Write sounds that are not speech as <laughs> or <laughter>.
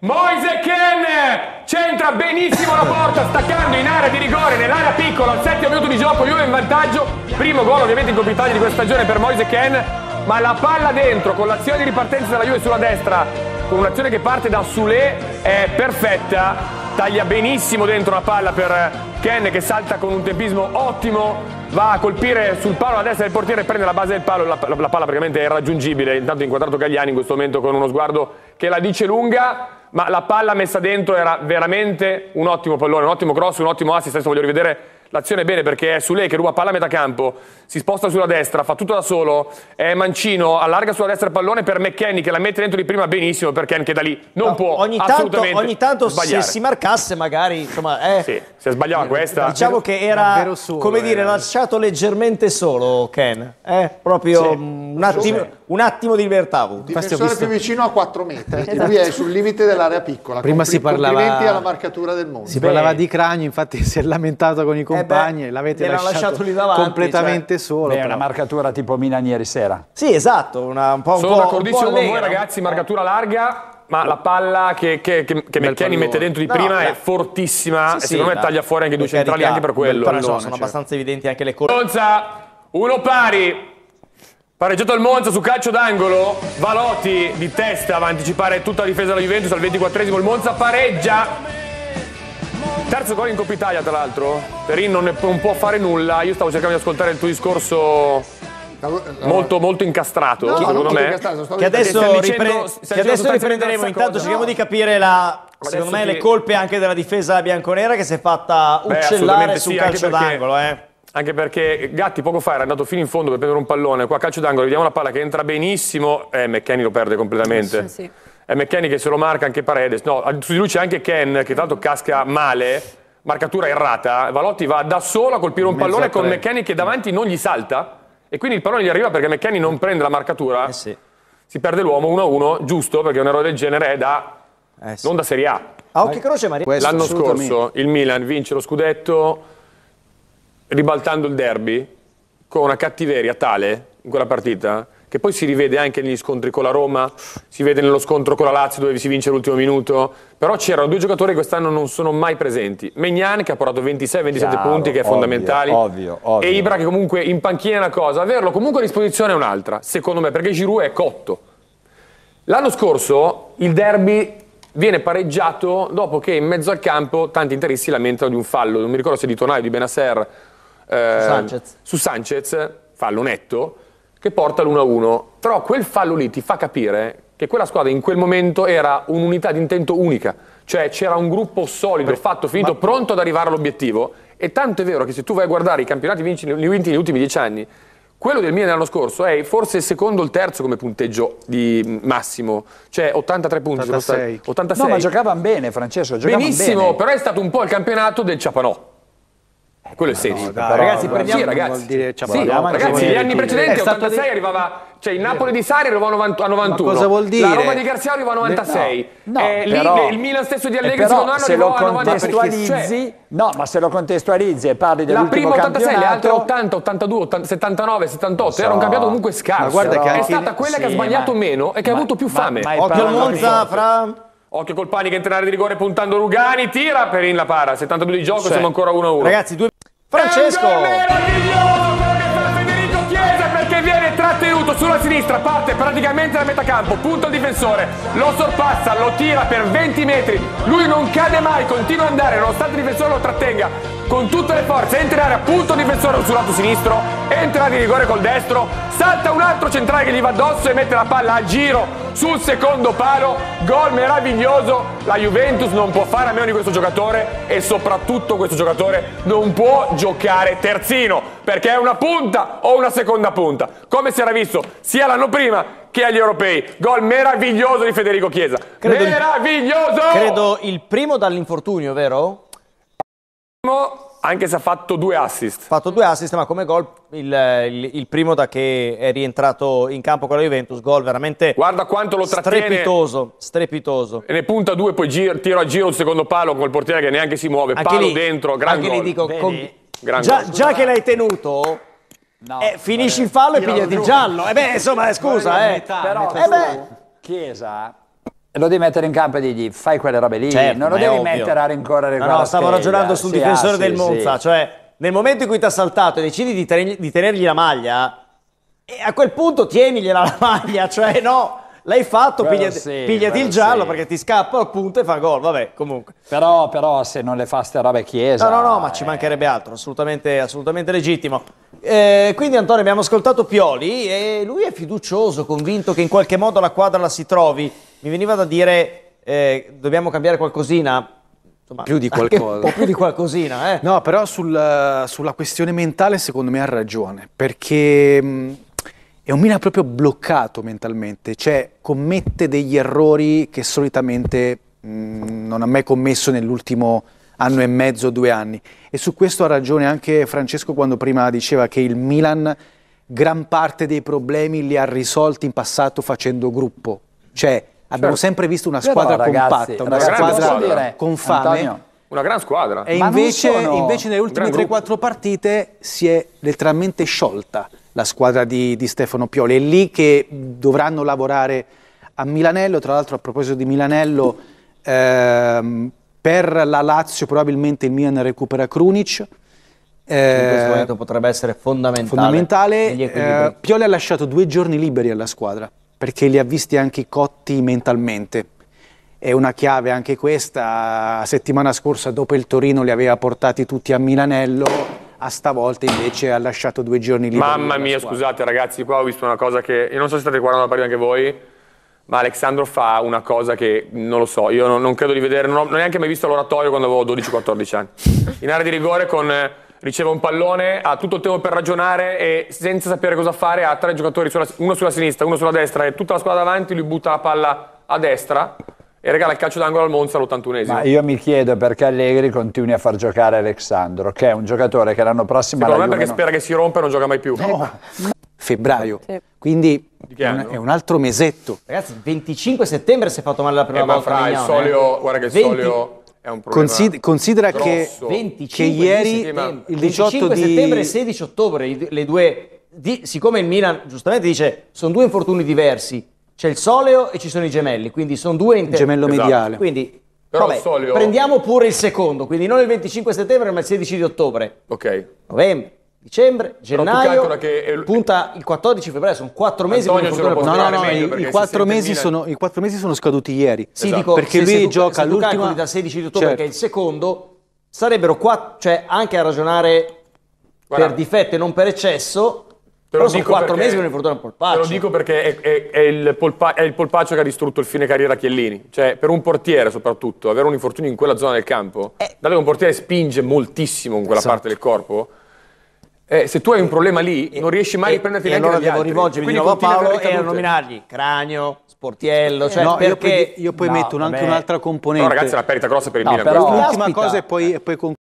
Moise Ken centra benissimo la porta, staccando in area di rigore nell'area piccola, al settimo minuto di gioco, Juve in vantaggio. Primo gol ovviamente in Coppa Italia di questa stagione per Moise Ken, ma la palla dentro con l'azione di ripartenza della Juve sulla destra, con un'azione che parte da Sule, è perfetta. Taglia benissimo dentro la palla per Ken che salta con un tempismo ottimo, va a colpire sul palo alla destra del portiere, prende la base del palo, la, la, la palla praticamente è irraggiungibile. Intanto inquadrato Gagliani in questo momento con uno sguardo che la dice lunga ma la palla messa dentro era veramente un ottimo pallone, un ottimo cross, un ottimo assist. Adesso voglio rivedere l'azione bene perché è su lei che ruba palla a metà campo, si sposta sulla destra, fa tutto da solo, è mancino, allarga sulla destra il pallone per McKenny che la mette dentro di prima benissimo perché anche da lì non No, può ogni tanto, assolutamente ogni tanto se si marcasse magari, insomma, eh, Sì, se sbagliava questa... diciamo che era, solo, come dire, era. lasciato leggermente solo Ken. Eh? Proprio Sì. mm, un, attimo, un attimo di libertà avuto. Difensore visto- più vicino a 4 metri, e lui è sul limite dell'area piccola. Prima si Compli- parlava- Complimenti alla marcatura del mondo. Si parlava di Cragno, infatti si è lamentato con i compagni beh, e l'avete lasciato, lasciato lì davanti, completamente solo. Beh, una marcatura tipo Milan ieri sera. Sì, esatto, una, un po', un Sono po', d'accordissimo un po' con voi ragazzi, marcatura larga, ma la palla che, che, che, che McKenny pallone. mette dentro di No, prima beh. è fortissima Sì, e sì, secondo me dai. taglia fuori anche due centrali anche per quello. sono certo. abbastanza evidenti anche le corse. Monza, uno pari. Pareggiato il Monza su calcio d'angolo. Valotti di testa va a anticipare tutta la difesa della Juventus al 24esimo. Il Monza pareggia. Terzo gol in Coppa Italia, tra l'altro. Perin non, non può fare nulla. Io stavo cercando di ascoltare il tuo discorso molto, molto incastrato, No, secondo me. incastrato, Che adesso, ripre- che adesso riprenderemo. Intanto cosa. cerchiamo di capire la, secondo me, Adesso le colpe anche della difesa bianconera che si è fatta Beh, uccellare assolutamente sul sì, calcio perché- d'angolo. Eh. Anche perché Gatti poco fa era andato fino in fondo per prendere un pallone, qua calcio d'angolo, vediamo la palla che entra benissimo, e McKenny lo perde completamente. Sì, sì. È McKenny che se lo marca anche Paredes, no, su di lui c'è anche Ken che tra l'altro casca male, marcatura errata, Valotti va da solo a colpire un mezzo pallone con. McKenny che davanti non gli salta e quindi il pallone gli arriva perché McKenny non prende la marcatura, Eh sì. si perde l'uomo 1-1, giusto perché un errore del genere è da, Eh sì. non da Serie A. A occhio e croce, Maria. Questo L'anno scorso il Milan vince lo scudetto ribaltando il derby con una cattiveria tale in quella partita che poi si rivede anche negli scontri con la Roma, si vede nello scontro con la Lazio dove si vince l'ultimo minuto, però c'erano due giocatori che quest'anno non sono mai presenti. Megnan che ha portato 26-27 Chiaro, punti che è ovvio, fondamentale ovvio, ovvio. e Ibra che comunque in panchina è una cosa, averlo comunque a disposizione è un'altra, secondo me, perché Giroud è cotto. L'anno scorso il derby viene pareggiato dopo che in mezzo al campo tanti interisti lamentano di un fallo, non mi ricordo se di Tonali o di Benasser eh, Sanchez. su Sanchez, fallo netto, che porta l'1-1. Però quel fallo lì ti fa capire che quella squadra in quel momento era un'unità di intento unica, cioè c'era un gruppo solido, fatto, finito, pronto ad arrivare all'obiettivo. E tanto è vero che se tu vai a guardare i campionati vinti negli ultimi dieci anni, quello del Milan l'anno scorso è forse il secondo o il terzo come punteggio di massimo, cioè 83 punti. sono 86. stati- 86. No, ma giocavano bene, Francesco. Giocavano Benissimo, bene. però è stato un po' il campionato del Ciapanò. Eh, Quello è il senso. dai, ragazzi, però- prendiamo- Sì, ragazzi. vuol dire Sì, Ciapanò. Guardiamo ragazzi, gli anni precedenti, È stato 86 di- arrivava, cioè il Napoli di Sari arrivava a 90 a 91. cosa vuol dire? La Roma di Garzia arrivava a 96. No, Eh, lì però- il Milan stesso di eh, Allegri secondo anno se lo arrivava a 96. contestualizzi, Cioè, no, ma se lo contestualizzi e parli la dell'ultimo prima 86, le altre campionato, 80, 82, 80, 79, 78, so. era un campionato comunque scarso. Ma guarda che è stata in- quella che ha sì, sbagliato ma- meno e che ha ma- avuto più ma- fame. ma Occhio al Monza, fra... Occhio Colpani che entra in area di rigore puntando Rugani, tira Perin la para, 72 di gioco, siamo ancora 1-1. Ragazzi, due... Francesco! Perché viene trattenuto sulla sinistra, parte praticamente da metà campo, punta il difensore, lo sorpassa, lo tira per 20 metri, lui non cade mai, continua ad andare nonostante il difensore lo trattenga con tutte le forze, entra in area, punto difensore sul lato sinistro, entra di rigore col destro, salta un altro centrale che gli va addosso e mette la palla a giro sul secondo palo, gol meraviglioso, la Juventus non può fare a meno di questo giocatore e soprattutto questo giocatore non può giocare terzino perché è una punta o una seconda punta, come si era visto sia l'anno prima che agli europei. Gol meraviglioso di Federico Chiesa. Credo il- meraviglioso! Credo il primo dall'infortunio, vero? Anche se ha fatto due assist. Ha fatto due assist, ma come gol il, il- il primo da che è rientrato in campo con la Juventus, gol veramente Guarda quanto lo trattiene strepitoso, strepitoso. e ne punta due, poi giro- tiro a giro il secondo palo col portiere che neanche si muove, Anche palo lì, dentro, gran anche gol. lì dico, con- Gran già, gol. già che l'hai tenuto, No, eh, finisci il fallo e pigliati il giallo. Eh beh, insomma, scusa, eh. però Eh beh. Chiesa Lo devi mettere in campo e digli fai quelle robe lì, Certo, non lo devi ovvio. mettere a rincorrere No, no, stavo scheglia. ragionando sul Sì, difensore ah, del sì, Monza, sì. cioè nel momento in cui ti ha saltato e decidi di, tener- di tenergli la maglia, e a quel punto tienigliela la maglia, cioè no, l'hai fatto, pigliati, sì, pigliati il giallo sì. perché ti scappa appunto e fa gol, vabbè, comunque. Però, però se non le fa ste robe chiesa... No, no, no, ma ci eh, mancherebbe altro, assolutamente, assolutamente legittimo. Eh, quindi Antonio abbiamo ascoltato Pioli e lui è fiducioso, convinto che in qualche modo la quadra la si trovi. Mi veniva da dire eh, dobbiamo cambiare qualcosina. Insomma, Più di qualcosa. Un po' più di qualcosina, eh. No, però sul- sulla questione mentale secondo me ha ragione, perché mh, è un Milan proprio bloccato mentalmente, cioè commette degli errori che solitamente mh, non ha mai commesso nell'ultimo anno e mezzo, due anni. E su questo ha ragione anche Francesco quando prima diceva che il Milan gran parte dei problemi li ha risolti in passato facendo gruppo. Cioè abbiamo sempre visto una Però, squadra ragazzi, compatta, una ragazzi, squadra dire, con fame. Antonio, Una gran squadra. E invece, invece nelle ultime gran gruppo. 3-4 partite si è letteralmente sciolta la squadra di, di Stefano Pioli. È lì che dovranno lavorare a Milanello. Tra l'altro, a proposito di Milanello, ehm, per la Lazio probabilmente il Milan recupera Krunic. In questo Eh, momento potrebbe essere fondamentale. fondamentale. eh, Pioli ha lasciato due giorni liberi alla squadra perché li ha visti anche cotti mentalmente. È una chiave anche questa. Settimana scorsa, dopo il Torino, li aveva portati tutti a Milanello. A stavolta invece ha lasciato due giorni liberi. Mamma mia, scusate ragazzi, qua ho visto una cosa che... Io non so se state guardando la partita anche voi, ma Alexandro fa una cosa che non lo so, io non, non credo di vedere, non ho non ho neanche mai visto l'oratorio quando avevo 12-14 anni. <laughs> In area di rigore con... riceve un pallone, ha tutto il tempo per ragionare e senza sapere cosa fare ha tre giocatori, sulla- uno sulla sinistra, uno sulla destra e tutta la squadra davanti, lui butta la palla a destra e regala il calcio d'angolo al Monza all'81esimo. Ma io mi chiedo perché Allegri continui a far giocare Alexandro, che è un giocatore che l'anno prossimo Secondo me perché Juve spera che si rompa e non gioca mai più. Febbraio. Sì. Quindi è un, altro mesetto. Ragazzi, il 25 settembre si è fatto male la prima Eh, ma volta. fra il solio, eh. guarda che il 20 solio è un problema. Consid- considera che, grosso. 25 che ieri, il 18 25 di settembre e 16 ottobre, le due. di- siccome il Milan giustamente dice sono due infortuni diversi, c'è il soleo e ci sono i gemelli, quindi sono due inter- gemello Esatto. mediale. Quindi Però vabbè, soleo- prendiamo pure il secondo, quindi non il 25 settembre, ma il 16 di ottobre. Ok. Novembre, dicembre, gennaio, è- punta il 14 febbraio, sono quattro mesi Antonio per ce lo può No, no, polpaccio. no, i, i quattro mesi sono, i quattro mesi sono scaduti ieri. Sì, Esatto. dico, Perché se, lui se tu, gioca l'ultima- da 16 di ottobre Certo. che è il secondo, sarebbero quattro, cioè anche a ragionare Guarda, per difetto e non per eccesso, Te però lo sono dico quattro mesi per l'infortunio al Te polpaccio. lo dico perché è, è- è il polpa- è il polpaccio che ha distrutto il fine carriera a Chiellini. Cioè, per un portiere soprattutto, avere un infortunio in quella zona del campo, Eh. dato che un portiere spinge moltissimo in quella Esatto. parte del corpo, eh, se tu hai un problema lì, non riesci mai a e, prenderti e neanche allora devo rivolgermi di Quindi nuovo a Paolo e a nominargli Cranio, Sportiello, cioè no, io perché... poi, io poi No, metto anche vabbè. un'altra Però componente. ragazzi è una perdita grossa per il No, Milan. però-. L'ultima cosa e poi, e poi concludo.